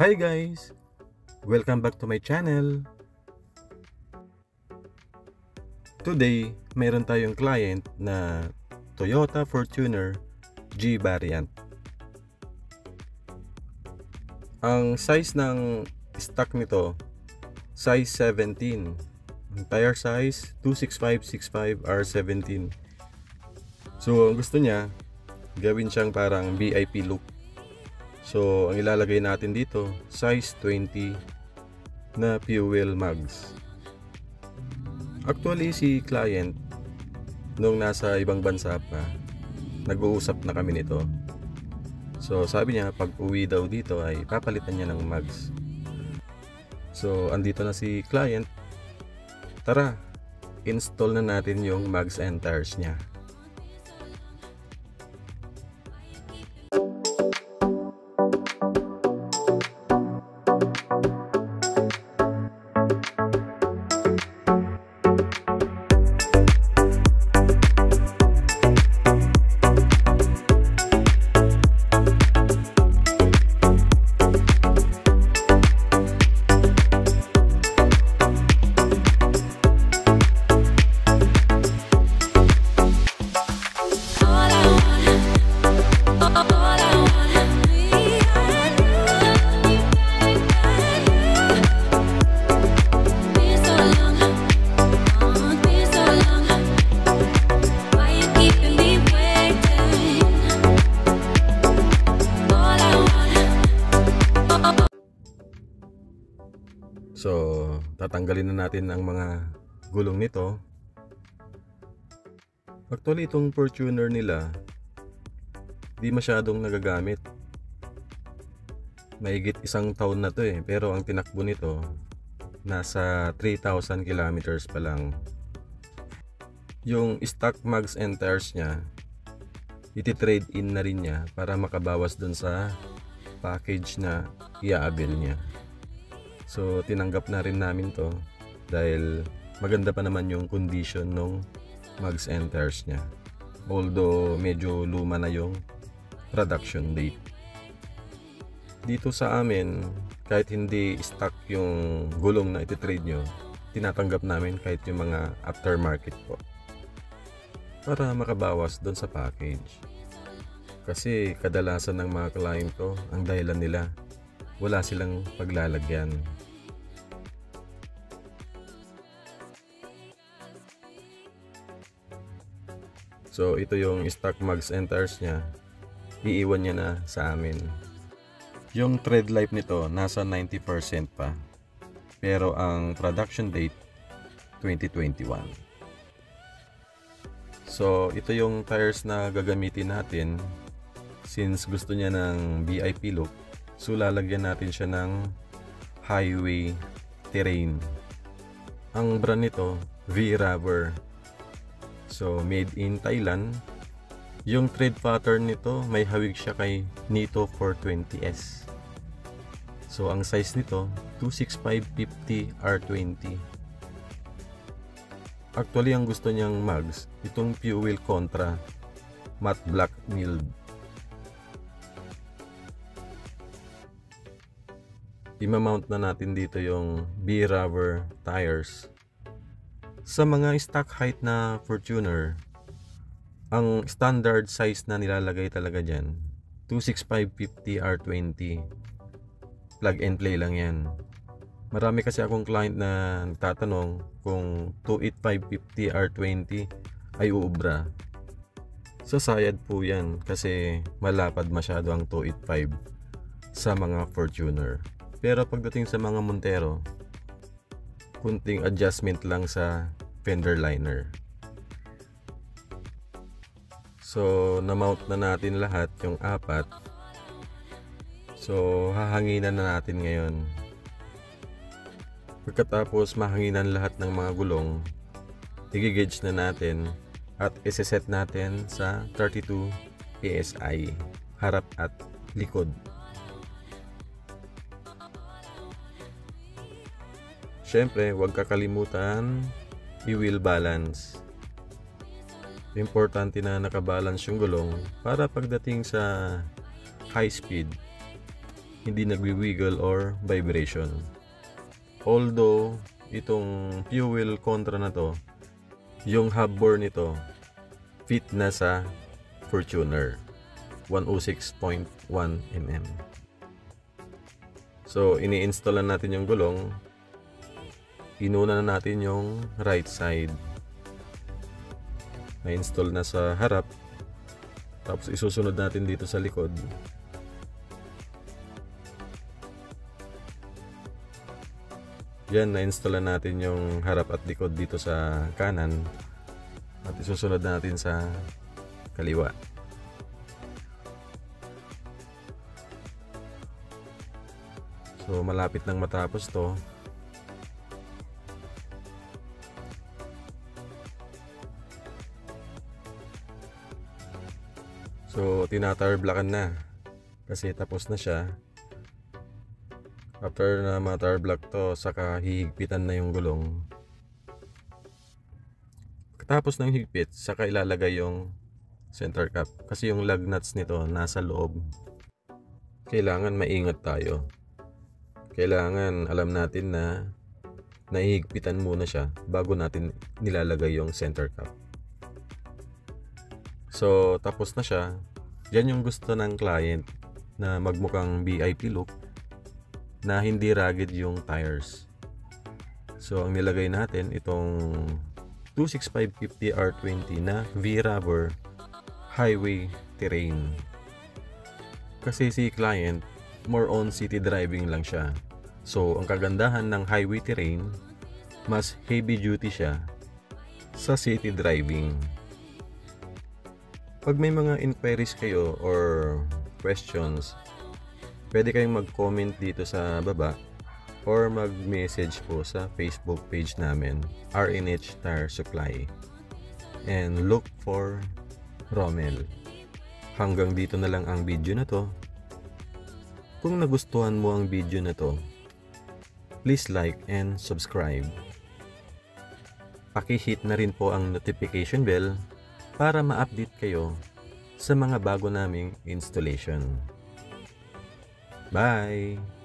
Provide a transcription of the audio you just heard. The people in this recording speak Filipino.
Hi guys! Welcome back to my channel. Today, mayroon tayong client na Toyota Fortuner G variant. Ang size ng stock nito, size 17. Ang tire size, 26565 R17. So, ang gusto niya, gawin siyang parang VIP look. So, ang ilalagay natin dito, size 20 na fuel mags. Actually, si client, nung nasa ibang bansa pa, nag-uusap na kami nito. So, sabi niya, pag uwi daw dito ay papalitan niya ng mags. So, andito na si client. Tara, install na natin yung mags and tires niya. So, tatanggalin na natin ang mga gulong nito. Actually, itong Fortuner nila, di masyadong nagagamit. Mahigit isang taon na to eh, pero ang tinakbo nito, nasa 3,000 kilometers pa lang. Yung stock mags and tires niya, iti-trade in na rin niya para makabawas dun sa package na i-aabil niya. So, tinanggap na rin namin to dahil maganda pa naman yung condition nung mags and tires niya. Although, medyo luma na yung production date. Dito sa amin, kahit hindi stock yung gulong na ititrade nyo, tinatanggap namin kahit yung mga aftermarket po. Para makabawas doon sa package. Kasi kadalasan ng mga client ko, ang dahilan nila, wala silang paglalagyan. So ito yung stock mags and tires niya. Iiwan niya na sa amin. Yung tread life nito nasa 90% pa. Pero ang production date 2021. So ito yung tires na gagamitin natin since gusto niya ng VIP look. So lalagyan natin siya ng highway terrain. Ang brand nito V-Rubber So, made in Thailand. Yung tread pattern nito, may hawig siya kay Nito 420S. So, ang size nito, 26550 R20. Actually, ang gusto niyang mags, itong Fuel Contra matte black milled. Imamount na natin dito yung B-rubber tires sa mga stock height na Fortuner, ang standard size na nilalagay talaga dyan, 26550 R20. Plug and play lang yan. Marami kasi akong client na nagtatanong kung 28550 R20 ay uubra. Sa sayad po yan kasi malapad masyado ang 285 sa mga Fortuner. Pero pagdating sa mga Montero, kunting adjustment lang sa fender liner. So, na-mount na natin lahat yung apat. So, hahanginan na natin ngayon. Pagkatapos mahanginan lahat ng mga gulong, i-gauge na natin at iseset natin sa 32 PSI, harap at likod. Siyempre, huwag kakalimutan i-wheel balance. Importante na nakabalance yung gulong para pagdating sa high speed, hindi nagwi-wiggle or vibration. Although, itong fuel contra na to, yung hub bore nito, fit na sa Fortuner. 106.1 mm. So, ini-installan natin yung gulong. Inuna na natin yung right side. Na-install na sa harap. Tapos isusunod natin dito sa likod. Yan, na-install na natin yung harap at likod dito sa kanan. At isusunod natin sa kaliwa. So, malapit nang matapos to. So, tinatarblakan na. Kasi tapos na siya. After na matarblock to, saka hihigpitan na yung gulong. Tapos ng higpit, saka ilalagay yung center cap. Kasi yung lug nuts nito nasa loob. Kailangan maingat tayo. Kailangan alam natin na nahihigpitan muna siya bago natin nilalagay yung center cap. So, tapos na siya. Yan yung gusto ng client na magmukhang VIP look na hindi rugged yung tires. So, ang nilagay natin itong 26550 R20 na V-Rubber Highway Terrain. Kasi si client, more on city driving lang siya. So, ang kagandahan ng highway terrain, mas heavy duty siya sa city driving. Pag may mga inquiries kayo or questions, pwede kayong mag-comment dito sa baba or mag-message po sa Facebook page namin, RNH Tire Supply. And look for Rommel. Hanggang dito na lang ang video na to. Kung nagustuhan mo ang video na to, please like and subscribe. Paki-hit na rin po ang notification bell para ma-update kayo sa mga bago naming installation. Bye!